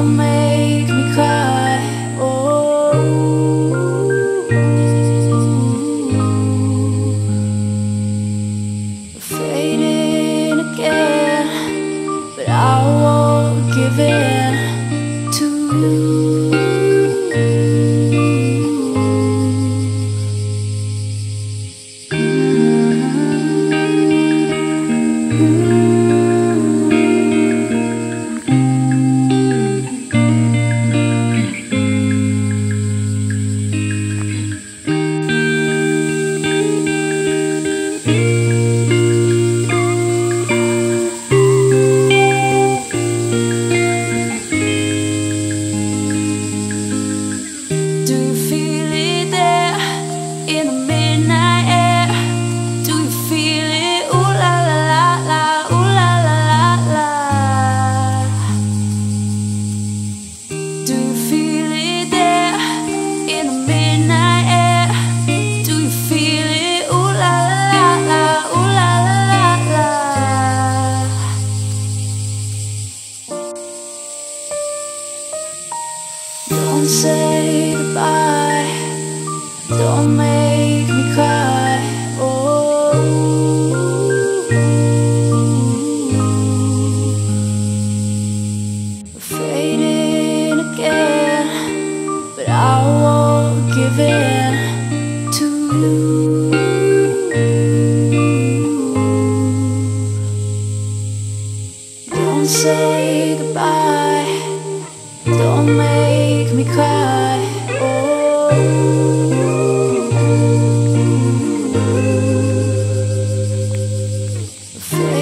Don't make me cry. Oh, fading again, but I won't give in to you.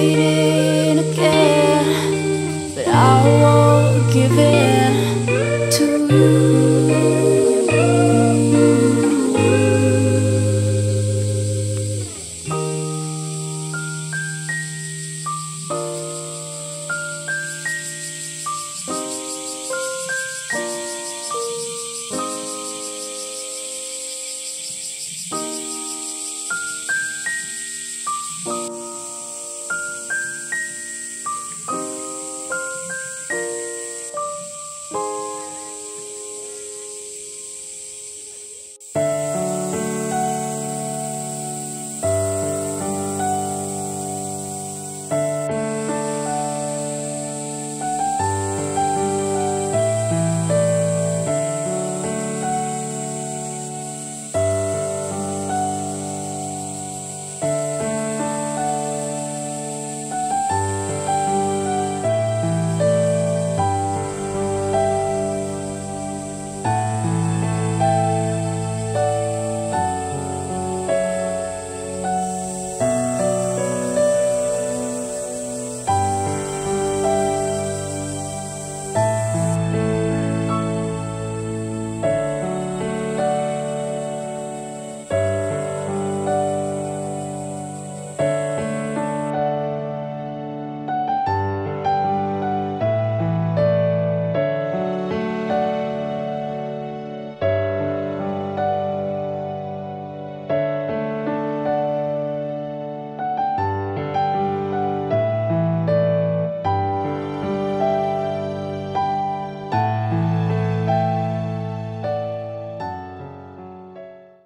Oh,